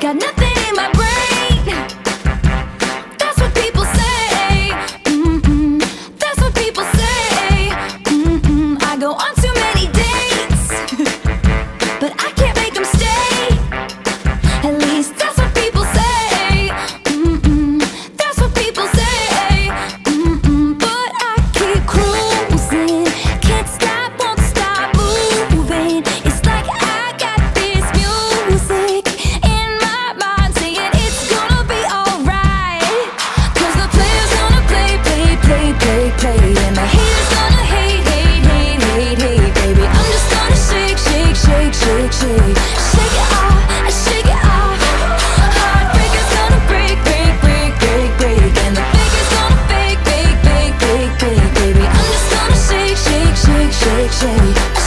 Got nothing. Shake